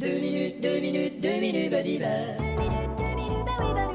Deux minutes, deux minutes, deux minutes, badiba. Deux minutes, deux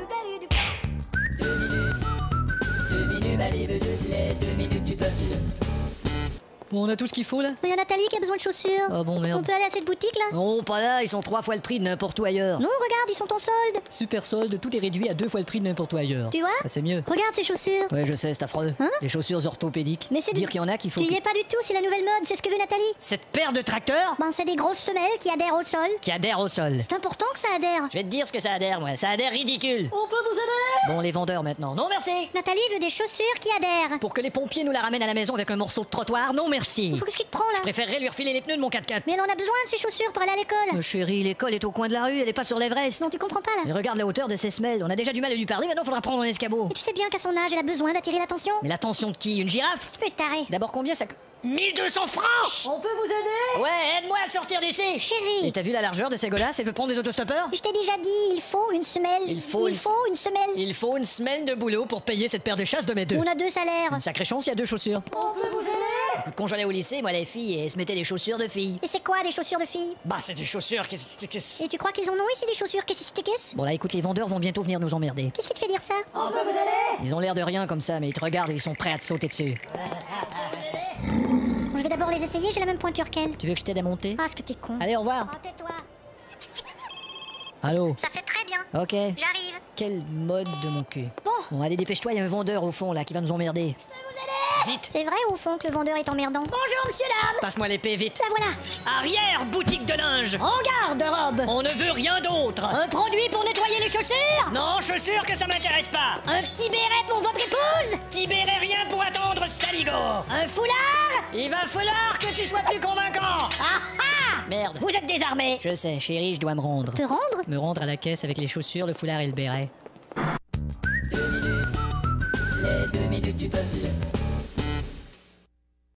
Bon, on a tout ce qu'il faut là Il y a Nathalie qui a besoin de chaussures. Ah bon, On merde. peut aller à cette boutique là Non, pas là, ils sont trois fois le prix de n'importe où ailleurs. Non, regarde, ils sont en solde. Super solde, tout est réduit à deux fois le prix de n'importe où ailleurs. Tu vois Ah, c'est mieux. Regarde ces chaussures. Ouais, je sais, c'est affreux. Hein Des chaussures orthopédiques. Mais c'est Dire qu'il y en a qu'il faut. Tu y es pas du tout, c'est la nouvelle mode, c'est ce que veut Nathalie. Cette paire de tracteurs Ben, c'est des grosses semelles qui adhèrent au sol. qui adhère au sol. C'est important que ça adhère. Je vais te dire ce que ça adhère, moi. Ça adhère ridicule. On peut vous aider Bon, les vendeurs maintenant. Non, merci. Nathalie veut des chaussures qui adhèrent. Pour que les pompiers nous la ramènent à la maison avec un morceau de trottoir, non merci. Faut que ce qui te prend là Je préférerais lui refiler les pneus de mon 4x4. Mais elle en a besoin de ces chaussures pour aller à l'école. Euh, chérie, l'école est au coin de la rue, elle est pas sur l'Everest. Non, tu comprends pas Mais là. regarde la hauteur de ses semelles, on a déjà du mal à lui parler, maintenant faudra prendre un escabeau. Et tu sais bien qu'à son âge, elle a besoin d'attirer l'attention. Mais l'attention de qui? Une girafe? Tu peux te tarer. D'abord combien ça... 1200 francs On peut vous aider? Ouais, aide-moi à sortir d'ici Et Chérie, t'as vu la largeur de ces gars-là Elle veut prendre des autostoppeurs? Je t'ai déjà dit, il faut une semelle. Il faut une- une semelle. Il faut une semaine de boulot pour payer cette paire de chasse de mes deux. On a deux salaires. Une sacrée chance, il y a deux chaussures. On peut Quand j'allais au lycée, moi les filles, elles se mettaient des chaussures de filles. Et c'est quoi des chaussures de filles? Bah c'est des chaussures, qu'est-ce que c'est Et tu crois qu'ils en ont ici des chaussures? Qu'est-ce que c'est Bon là écoute, les vendeurs vont bientôt venir nous emmerder. Qu'est-ce qui te fait dire ça? On peut vous aider Ils ont l'air de rien comme ça, mais ils te regardent et ils sont prêts à te sauter dessus. Je vais d'abord les essayer, j'ai la même pointure qu'elle. Tu veux que je t'aide à monter? Ah, ce que t'es con. Allez, au revoir. Oh, tais-toi. Allô? Ça fait très bien. Ok. J'arrive. Quel mode de mon cul. Bon. Bon, allez, dépêche-toi, il y a un vendeur au fond là qui va nous emmerder. Vite C'est vrai au fond que le vendeur est emmerdant. Bonjour, monsieur dame. Passe-moi l'épée, vite La voilà. Arrière, boutique de linge En garde, robe. On ne veut rien d'autre Un produit pour nettoyer les chaussures? Non, sûr que ça m'intéresse pas Un petit béret pour votre épouse? Libérez rien pour attendre, saligo Un foulard? Il va falloir que tu sois plus convaincant Ah ah Merde Vous êtes désarmé. Je sais, chérie, je dois me rendre. Te rendre? Me rendre à la caisse avec les chaussures, le foulard et le béret. Deux minutes, les deux minutes du peuple.